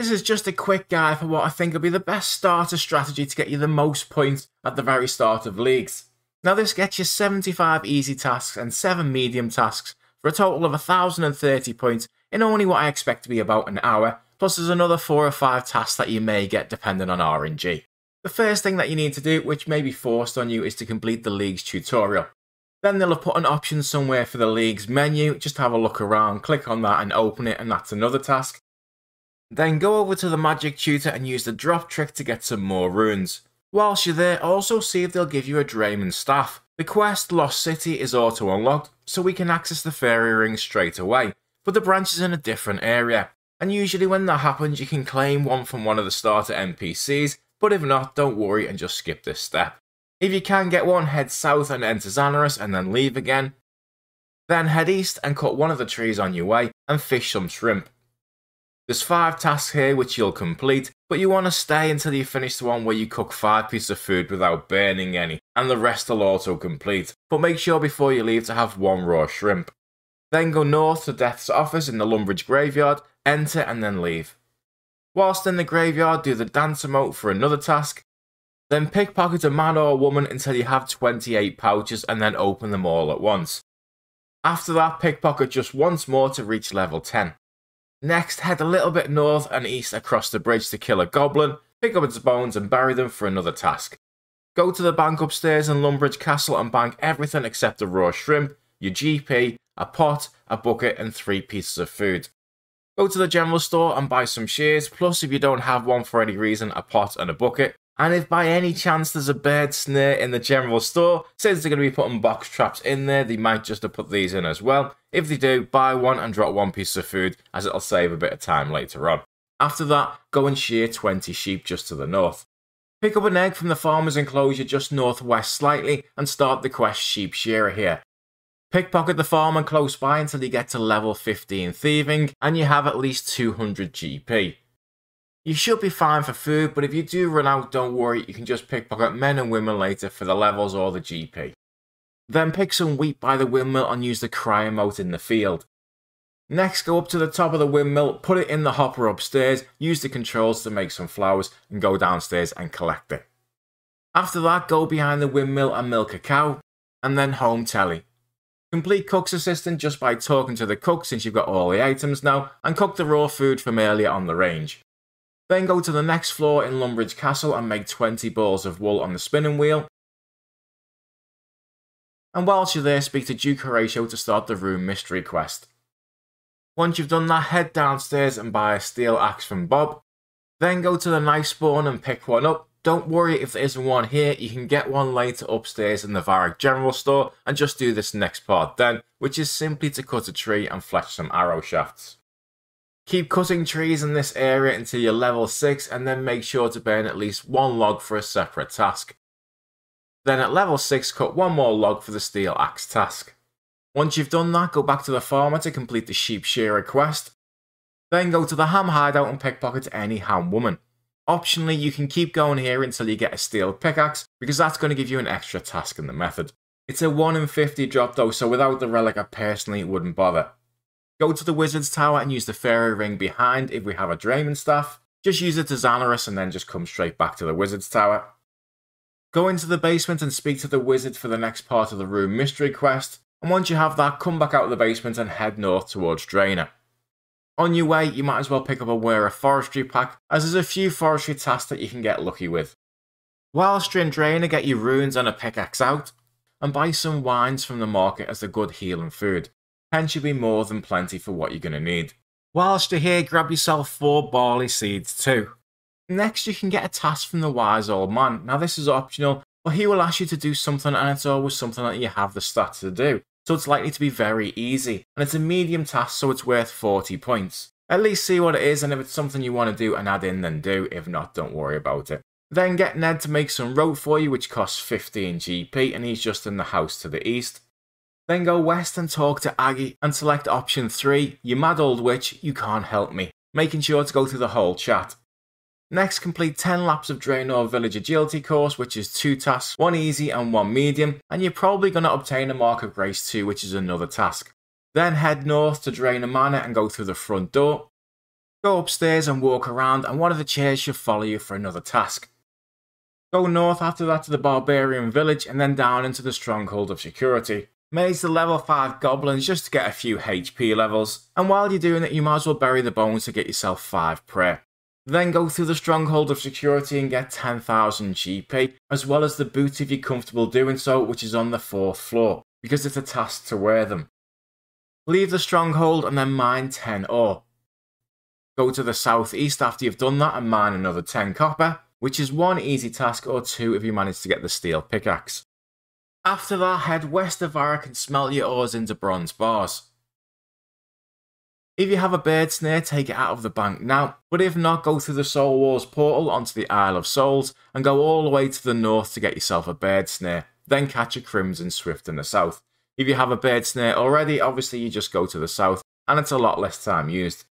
This is just a quick guide for what I think will be the best starter strategy to get you the most points at the very start of leagues. Now this gets you 75 easy tasks and 7 medium tasks for a total of 1030 points in only what I expect to be about an hour, plus there's another 4 or 5 tasks that you may get depending on RNG. The first thing that you need to do, which may be forced on you, is to complete the league's tutorial. Then they'll have put an option somewhere for the league's menu, just have a look around, click on that and open it and that's another task. Then go over to the magic tutor and use the drop trick to get some more runes. Whilst you're there, also see if they'll give you a Dramen staff. The quest Lost City is auto unlocked, so we can access the fairy ring straight away, but the branch is in a different area. And usually when that happens, you can claim one from one of the starter NPCs, but if not, don't worry and just skip this step. If you can get one, head south and enter Zanaris and then leave again. Then head east and cut one of the trees on your way and fish some shrimp. There's five tasks here which you'll complete, but you want to stay until you finish the one where you cook five pieces of food without burning any, and the rest will auto complete. But make sure before you leave to have one raw shrimp. Then go north to Death's office in the Lumbridge graveyard, enter and then leave. Whilst in the graveyard, do the dance emote for another task, then pickpocket a man or a woman until you have 28 pouches and then open them all at once. After that, pickpocket just once more to reach level 10. Next, head a little bit north and east across the bridge to kill a goblin, pick up its bones and bury them for another task. Go to the bank upstairs in Lumbridge Castle and bank everything except a raw shrimp, your GP, a pot, a bucket and three pieces of food. Go to the general store and buy some shears, plus if you don't have one for any reason, a pot and a bucket. And if by any chance there's a bird snare in the general store, since they're going to be putting box traps in there, they might just have put these in as well. If they do, buy one and drop one piece of food, as it'll save a bit of time later on. After that, go and shear 20 sheep just to the north. Pick up an egg from the farmer's enclosure just northwest slightly and start the quest Sheep Shearer here. Pickpocket the farmer close by until you get to level 15 thieving and you have at least 200 GP. You should be fine for food, but if you do run out, don't worry, you can just pickpocket men and women later for the levels or the GP. Then pick some wheat by the windmill and use the cry emote in the field. Next, go up to the top of the windmill, put it in the hopper upstairs, use the controls to make some flowers, and go downstairs and collect it. After that, go behind the windmill and milk a cow, and then home telly. Complete Cook's Assistant just by talking to the cook since you've got all the items now, and cook the raw food from earlier on the range. Then go to the next floor in Lumbridge Castle and make 20 balls of wool on the spinning wheel. And whilst you're there, speak to Duke Horatio to start the Rune Mystery quest. Once you've done that, head downstairs and buy a steel axe from Bob. Then go to the knife spawn and pick one up. Don't worry if there isn't one here, you can get one later upstairs in the Varrock General Store and just do this next part then, which is simply to cut a tree and fletch some arrow shafts. Keep cutting trees in this area until you're level 6 and then make sure to burn at least one log for a separate task. Then at level 6 cut one more log for the steel axe task. Once you've done that, go back to the farmer to complete the sheep shearer quest. Then go to the ham hideout and pickpocket any ham woman. Optionally, you can keep going here until you get a steel pickaxe, because that's going to give you an extra task in the method. It's a 1 in 50 drop though, so without the relic I personally wouldn't bother. Go to the Wizard's Tower and use the Fairy Ring behind if we have a Dramen staff. Just use it to Zanaris and then just come straight back to the Wizard's Tower. Go into the basement and speak to the Wizard for the next part of the Rune Mystery quest, and once you have that, come back out of the basement and head north towards Draynor. On your way, you might as well pick up a Wear Forestry pack, as there's a few forestry tasks that you can get lucky with. Whilst you're in Draynor, get your runes and a pickaxe out, and buy some wines from the market as a good healing food should be more than plenty for what you're going to need. Whilst you're here, grab yourself four barley seeds too. Next, you can get a task from the wise old man. Now, this is optional, but he will ask you to do something, and it's always something that you have the stats to do. So it's likely to be very easy, and it's a medium task, so it's worth 40 points. At least see what it is, and if it's something you want to do and add in, then do. If not, don't worry about it. Then get Ned to make some rope for you, which costs 15 GP, and he's just in the house to the east. Then go west and talk to Aggie and select option 3, you mad old witch, you can't help me, making sure to go through the whole chat. Next, complete 10 laps of Draynor Village Agility course, which is 2 tasks, 1 easy and 1 medium, and you're probably going to obtain a Mark of Grace too, which is another task. Then head north to Draynor Manor and go through the front door. Go upstairs and walk around, and one of the chairs should follow you for another task. Go north after that to the Barbarian Village, and then down into the Stronghold of Security. Maze the level 5 goblins just to get a few HP levels, and while you're doing it, you might as well bury the bones to get yourself 5 prayer. Then go through the Stronghold of Security and get 10,000 GP, as well as the boots if you're comfortable doing so, which is on the 4th floor, because it's a task to wear them. Leave the Stronghold and then mine 10 ore. Go to the southeast after you've done that and mine another 10 copper, which is one easy task or two if you manage to get the steel pickaxe. After that, head west of Varrock and smelt your ores into bronze bars. If you have a bird snare, take it out of the bank now, but if not, go through the Soul Wars portal onto the Isle of Souls and go all the way to the north to get yourself a bird snare, then catch a Crimson Swift in the south. If you have a bird snare already, obviously you just go to the south, and it's a lot less time used.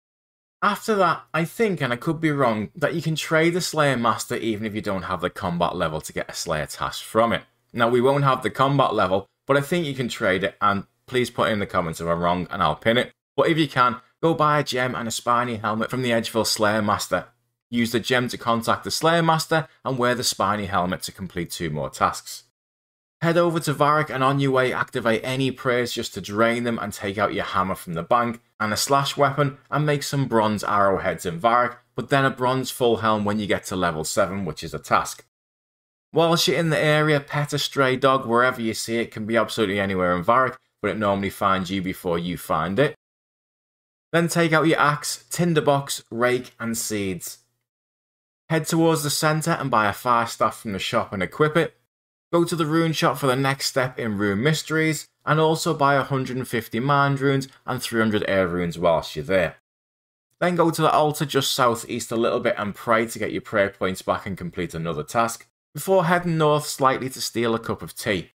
After that, I think, and I could be wrong, that you can trade a Slayer Master even if you don't have the combat level to get a Slayer task from it. Now, we won't have the combat level, but I think you can trade it, and please put in the comments if I'm wrong and I'll pin it. But if you can, go buy a gem and a spiny helmet from the Edgeville Slayer Master. Use the gem to contact the Slayer Master and wear the spiny helmet to complete two more tasks. Head over to Varrock and on your way activate any prayers just to drain them and take out your hammer from the bank and a slash weapon and make some bronze arrowheads in Varrock, but then a bronze full helm when you get to level 7 which is a task. Whilst you're in the area, pet a stray dog wherever you see it, can be absolutely anywhere in Varrock, but it normally finds you before you find it. Then take out your axe, tinderbox, rake, and seeds. Head towards the centre and buy a fire staff from the shop and equip it. Go to the rune shop for the next step in Rune Mysteries, and also buy 150 mind runes and 300 air runes whilst you're there. Then go to the altar just southeast a little bit and pray to get your prayer points back and complete another task, before heading north slightly to steal a cup of tea.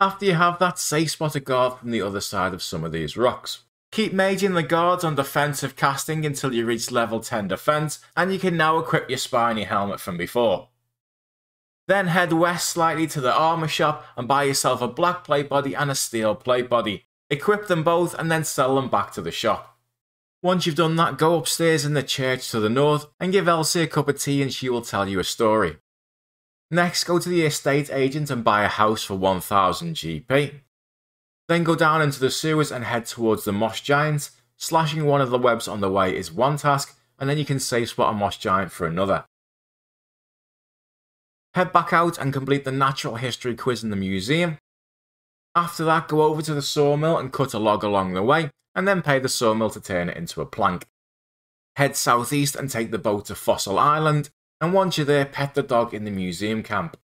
After you have that, safe spot a guard from the other side of some of these rocks. Keep maging the guards on defensive casting until you reach level 10 defense, and you can now equip your spiny helmet from before. Then head west slightly to the armor shop and buy yourself a black plate body and a steel plate body. Equip them both and then sell them back to the shop. Once you've done that, go upstairs in the church to the north and give Elsie a cup of tea and she will tell you a story. Next, go to the estate agent and buy a house for 1000 GP. Then go down into the sewers and head towards the Moss Giants. Slashing one of the webs on the way is one task, and then you can safe spot a Moss Giant for another. Head back out and complete the natural history quiz in the museum. After that, go over to the sawmill and cut a log along the way, and then pay the sawmill to turn it into a plank. Head southeast and take the boat to Fossil Island, and once you're there, pet the dog in the museum camp.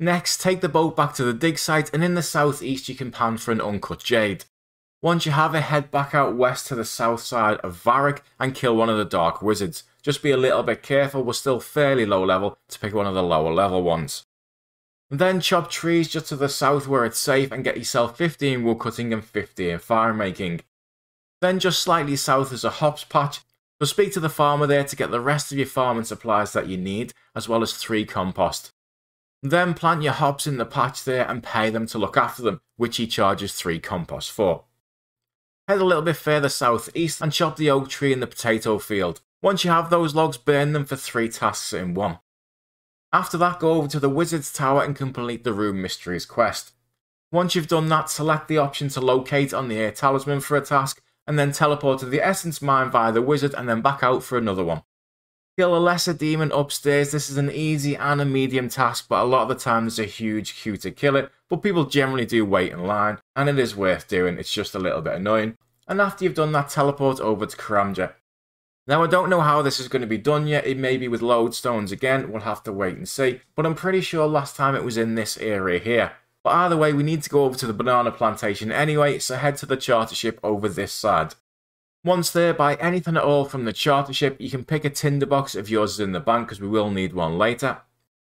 Next, take the boat back to the dig site, and in the southeast, you can pan for an uncut jade. Once you have it, head back out west to the south side of Varrock and kill one of the dark wizards. Just be a little bit careful, we're still fairly low level to pick one of the lower level ones. Then chop trees just to the south where it's safe and get yourself 15 woodcutting and 15 fire making. Then just slightly south is a hops patch so speak to the farmer there to get the rest of your farming supplies that you need, as well as three compost. Then plant your hops in the patch there and pay them to look after them, which he charges three compost for. Head a little bit further southeast and chop the oak tree in the potato field. Once you have those logs, burn them for three tasks in one. After that, go over to the Wizard's Tower and complete the Rune Mysteries quest. Once you've done that, select the option to locate on the Air Talisman for a task and then teleport to the Essence Mine via the wizard and then back out for another one. Kill a lesser demon upstairs. This is an easy and a medium task, but a lot of the time there's a huge queue to kill it. But people generally do wait in line, and it is worth doing. It's just a little bit annoying. And after you've done that, teleport over to Karamja. Now, I don't know how this is going to be done yet. It may be with lodestones again. We'll have to wait and see. But I'm pretty sure last time it was in this area here. But either way, we need to go over to the banana plantation anyway, so head to the charter ship over this side. Once there, buy anything at all from the charter ship. You can pick a tinderbox if yours is in the bank, because we will need one later.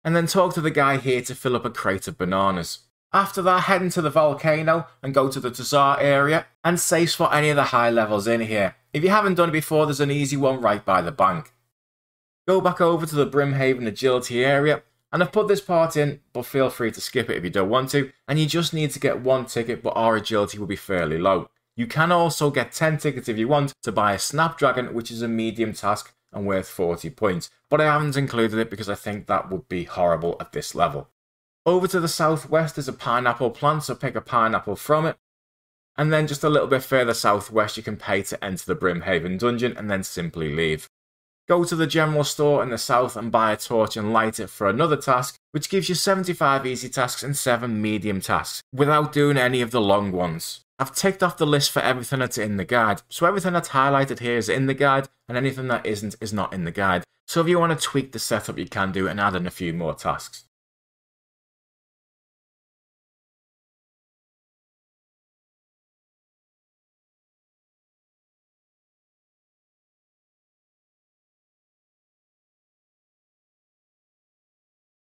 And then talk to the guy here to fill up a crate of bananas. After that, head into the volcano and go to the TzHaar area and safe spot any of the high levels in here. If you haven't done it before, there's an easy one right by the bank. Go back over to the Brimhaven agility area and I've put this part in, but feel free to skip it if you don't want to. And you just need to get one ticket, but our agility will be fairly low. You can also get 10 tickets if you want to buy a Snapdragon, which is a medium task and worth 40 points, but I haven't included it because I think that would be horrible at this level. Over to the southwest is a pineapple plant, so pick a pineapple from it. And then just a little bit further southwest, you can pay to enter the Brimhaven dungeon and then simply leave. Go to the general store in the south and buy a torch and light it for another task, which gives you 75 easy tasks and 7 medium tasks, without doing any of the long ones. I've ticked off the list for everything that's in the guide, so everything that's highlighted here is in the guide, and anything that isn't is not in the guide. So if you want to tweak the setup, you can do and add in a few more tasks.